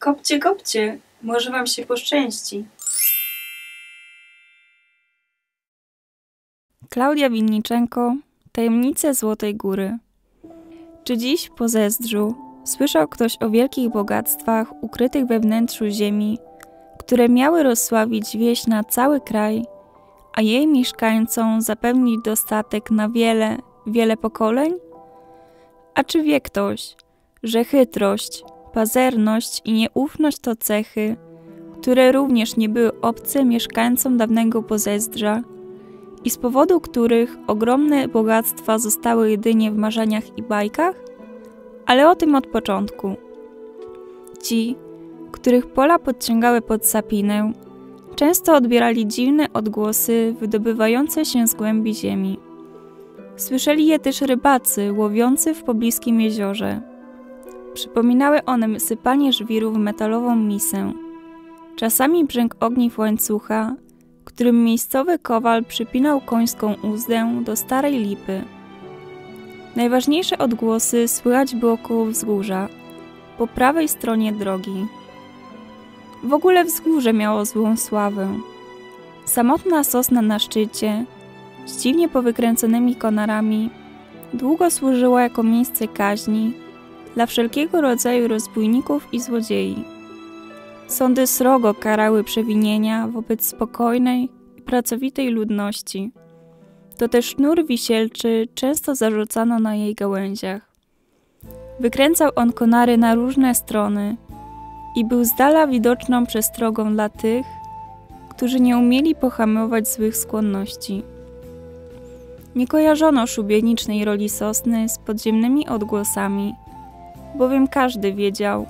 Kopcie, kopcie, może wam się poszczęści. Klaudia Winniczenko, Tajemnice Złotej Góry. Czy dziś po Zezdrzu słyszał ktoś o wielkich bogactwach ukrytych we wnętrzu ziemi, które miały rozsławić wieś na cały kraj, a jej mieszkańcom zapewnić dostatek na wiele, wiele pokoleń? A czy wie ktoś, że chytrość, pazerność i nieufność to cechy, które również nie były obce mieszkańcom dawnego Pozezdrza i z powodu których ogromne bogactwa zostały jedynie w marzeniach i bajkach? Ale o tym od początku. Ci, których pola podciągały pod sapinę, często odbierali dziwne odgłosy wydobywające się z głębi ziemi. Słyszeli je też rybacy łowiący w pobliskim jeziorze. Przypominały one sypanie żwiru w metalową misę. Czasami brzęk ogniw łańcucha, którym miejscowy kowal przypinał końską uzdę do starej lipy. Najważniejsze odgłosy słychać było koło wzgórza, po prawej stronie drogi. W ogóle wzgórze miało złą sławę. Samotna sosna na szczycie, z dziwnie powykręconymi konarami, długo służyła jako miejsce kaźni dla wszelkiego rodzaju rozbójników i złodziei. Sądy srogo karały przewinienia wobec spokojnej i pracowitej ludności. To też sznur wisielczy często zarzucano na jej gałęziach. Wykręcał on konary na różne strony i był z dala widoczną przestrogą dla tych, którzy nie umieli pohamować złych skłonności. Nie kojarzono szubienicznej roli sosny z podziemnymi odgłosami, bowiem każdy wiedział,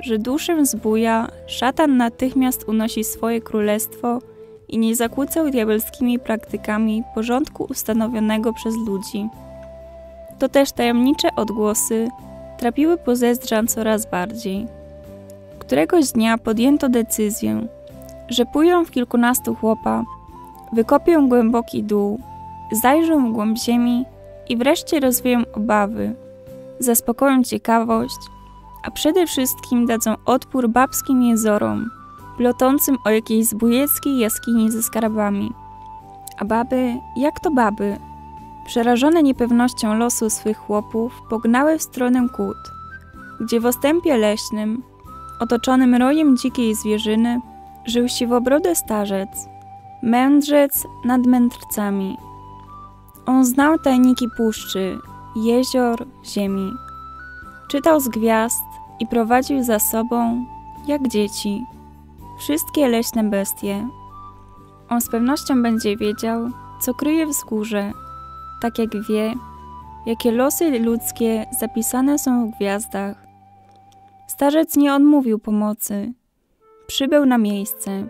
że duszę zbuja szatan natychmiast unosi swoje królestwo i nie zakłócał diabelskimi praktykami porządku ustanowionego przez ludzi. To też tajemnicze odgłosy trapiły Pozezdrzan coraz bardziej. Któregoś dnia podjęto decyzję, że pójdą w kilkunastu chłopa, wykopią głęboki dół, zajrzą w głąb ziemi i wreszcie rozwieją obawy, zaspokoją ciekawość, a przede wszystkim dadzą odpór babskim jezorom, plotącym o jakiejś zbójeckiej jaskini ze skarbami. A baby, jak to baby, przerażone niepewnością losu swych chłopów, pognały w stronę kłód, gdzie w ostępie leśnym, otoczonym rojem dzikiej zwierzyny, żył siwobrody starzec, mędrzec nad mędrcami. On znał tajniki puszczy, jezior, ziemi. Czytał z gwiazd i prowadził za sobą, jak dzieci, wszystkie leśne bestie. On z pewnością będzie wiedział, co kryje wzgórze, tak jak wie, jakie losy ludzkie zapisane są w gwiazdach. Starzec nie odmówił pomocy. Przybył na miejsce.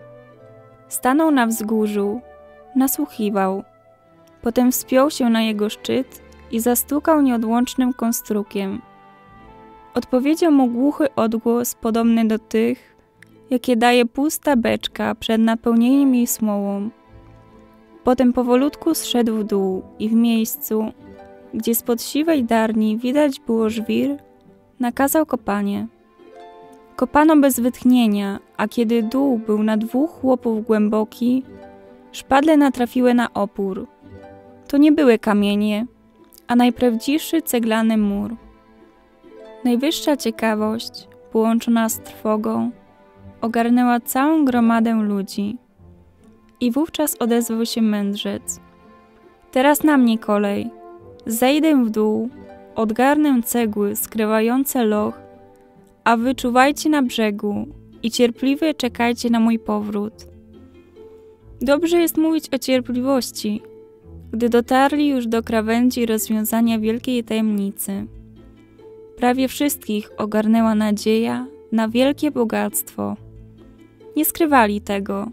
Stanął na wzgórzu, nasłuchiwał. Potem wspiął się na jego szczyt i zastukał nieodłącznym konstrukiem. Odpowiedział mu głuchy odgłos podobny do tych, jakie daje pusta beczka przed napełnieniem jej smołą. Potem powolutku zszedł w dół i w miejscu, gdzie spod siwej darni widać było żwir, nakazał kopanie. Kopano bez wytchnienia, a kiedy dół był na dwóch chłopów głęboki, szpadle natrafiły na opór. To nie były kamienie, a najprawdziwszy ceglany mur. Najwyższa ciekawość, połączona z trwogą, ogarnęła całą gromadę ludzi. I wówczas odezwał się mędrzec. Teraz na mnie kolej. Zejdę w dół, odgarnę cegły skrywające loch, a wy czuwajcie na brzegu i cierpliwie czekajcie na mój powrót. Dobrze jest mówić o cierpliwości, gdy dotarli już do krawędzi rozwiązania wielkiej tajemnicy. Prawie wszystkich ogarnęła nadzieja na wielkie bogactwo. Nie skrywali tego.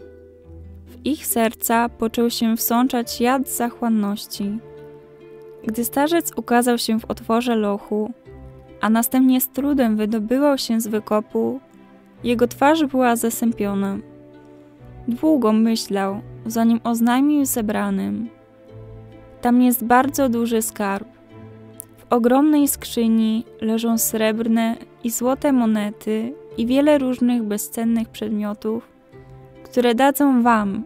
W ich serca począł się wsączać jad zachłanności. Gdy starzec ukazał się w otworze lochu, a następnie z trudem wydobywał się z wykopu, jego twarz była zasępiona. Długo myślał, zanim oznajmił zebranym. Tam jest bardzo duży skarb. W ogromnej skrzyni leżą srebrne i złote monety i wiele różnych bezcennych przedmiotów, które dadzą Wam,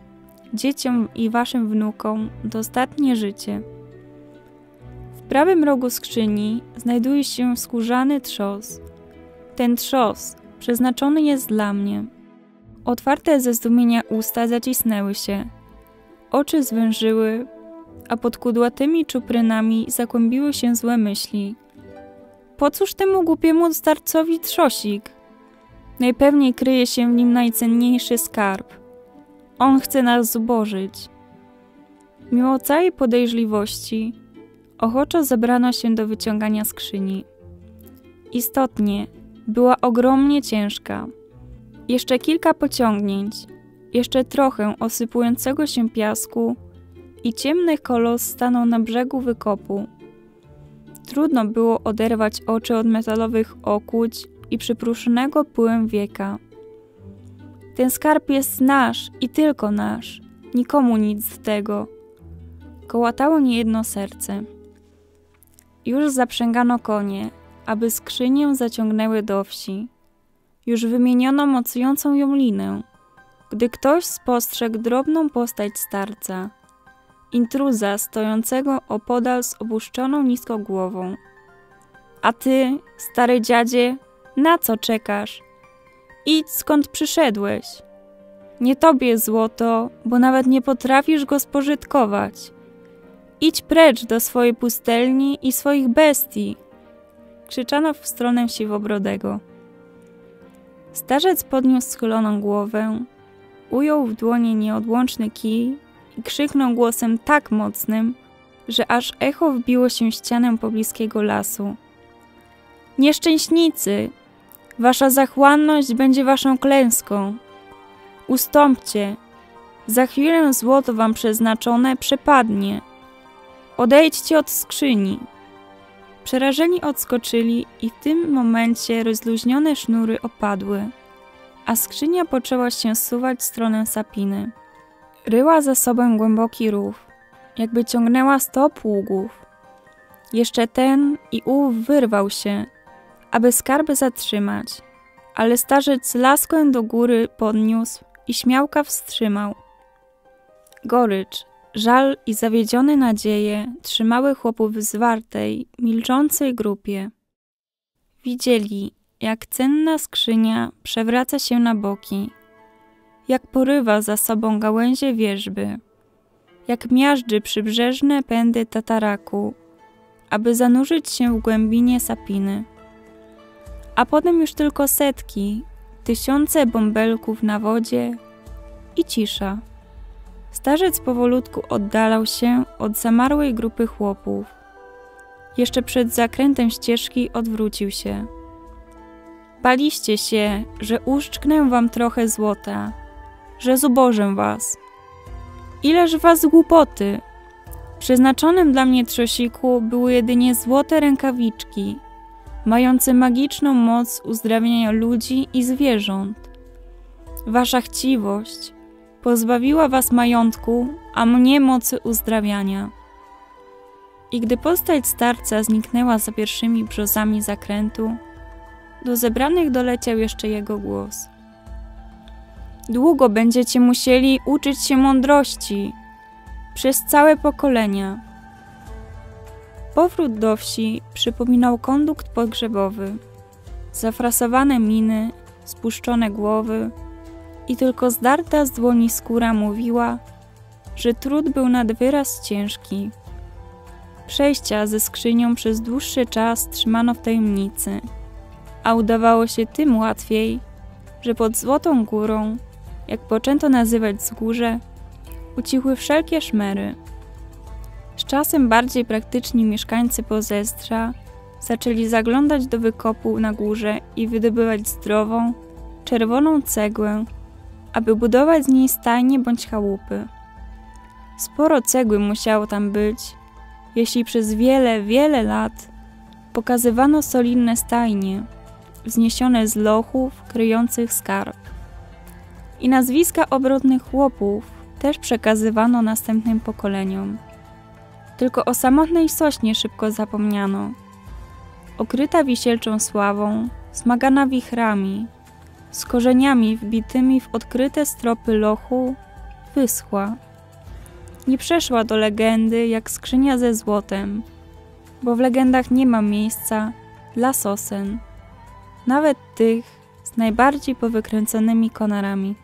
dzieciom i Waszym wnukom dostatnie życie. W prawym rogu skrzyni znajduje się skórzany trzos. Ten trzos przeznaczony jest dla mnie. Otwarte ze zdumienia usta zacisnęły się, oczy zwężyły, a pod kudłatymi czuprynami zakłębiły się złe myśli. Po cóż temu głupiemu starcowi trzosik? Najpewniej kryje się w nim najcenniejszy skarb. On chce nas zubożyć. Mimo całej podejrzliwości, ochoczo zebrano się do wyciągania skrzyni. Istotnie, była ogromnie ciężka. Jeszcze kilka pociągnięć, jeszcze trochę osypującego się piasku i ciemny kolos stanął na brzegu wykopu. Trudno było oderwać oczy od metalowych okuć i przypruszonego pyłem wieka. Ten skarb jest nasz i tylko nasz, nikomu nic z tego. Kołatało niejedno serce. Już zaprzęgano konie, aby skrzynię zaciągnęły do wsi. Już wymieniono mocującą ją linę, gdy ktoś spostrzegł drobną postać starca, intruza stojącego opodal z opuszczoną nisko głową. A ty, stary dziadzie, na co czekasz? Idź skąd przyszedłeś. Nie tobie złoto, bo nawet nie potrafisz go spożytkować. Idź precz do swojej pustelni i swoich bestii. Krzyczano w stronę siwobrodego. Starzec podniósł schyloną głowę, ujął w dłonie nieodłączny kij i krzyknął głosem tak mocnym, że aż echo wbiło się ścianę pobliskiego lasu. Nieszczęśnicy! Wasza zachłanność będzie waszą klęską. Ustąpcie. Za chwilę złoto wam przeznaczone przepadnie. Odejdźcie od skrzyni. Przerażeni odskoczyli i w tym momencie rozluźnione sznury opadły, a skrzynia poczęła się suwać w stronę sapiny. Ryła za sobą głęboki rów, jakby ciągnęła sto pługów. Jeszcze ten i ów wyrwał się, aby skarby zatrzymać, ale starzec laskę do góry podniósł i śmiałka wstrzymał. Gorycz, żal i zawiedzione nadzieje trzymały chłopów w zwartej, milczącej grupie. Widzieli, jak cenna skrzynia przewraca się na boki, jak porywa za sobą gałęzie wierzby, jak miażdży przybrzeżne pędy tataraku, aby zanurzyć się w głębinie sapiny a potem już tylko setki, tysiące bąbelków na wodzie i cisza. Starzec powolutku oddalał się od zamarłej grupy chłopów. Jeszcze przed zakrętem ścieżki odwrócił się. Baliście się, że uszczknę wam trochę złota, że zubożę was. Ileż was głupoty! Przeznaczonym dla mnie trzosiku były jedynie złote rękawiczki – mający magiczną moc uzdrawiania ludzi i zwierząt. Wasza chciwość pozbawiła was majątku, a mnie mocy uzdrawiania. I gdy postać starca zniknęła za pierwszymi brzozami zakrętu, do zebranych doleciał jeszcze jego głos. Długo będziecie musieli uczyć się mądrości przez całe pokolenia Powrót do wsi przypominał kondukt pogrzebowy. Zafrasowane miny, spuszczone głowy i tylko zdarta z dłoni skóra mówiła, że trud był nad wyraz ciężki. Przejścia ze skrzynią przez dłuższy czas trzymano w tajemnicy, a udawało się tym łatwiej, że pod Złotą Górą, jak poczęto nazywać wzgórze, ucichły wszelkie szmery. Z czasem bardziej praktyczni mieszkańcy Pozestrza zaczęli zaglądać do wykopu na górze i wydobywać zdrową, czerwoną cegłę, aby budować z niej stajnie bądź chałupy. Sporo cegły musiało tam być, jeśli przez wiele, wiele lat pokazywano solidne stajnie, wzniesione z lochów kryjących skarb. I nazwiska obrodnych chłopów też przekazywano następnym pokoleniom. Tylko o samotnej sośnie szybko zapomniano. Okryta wisielczą sławą, smagana wichrami, z korzeniami wbitymi w odkryte stropy lochu, wyschła. Nie przeszła do legendy jak skrzynia ze złotem, bo w legendach nie ma miejsca dla sosen, nawet tych z najbardziej powykręconymi konarami.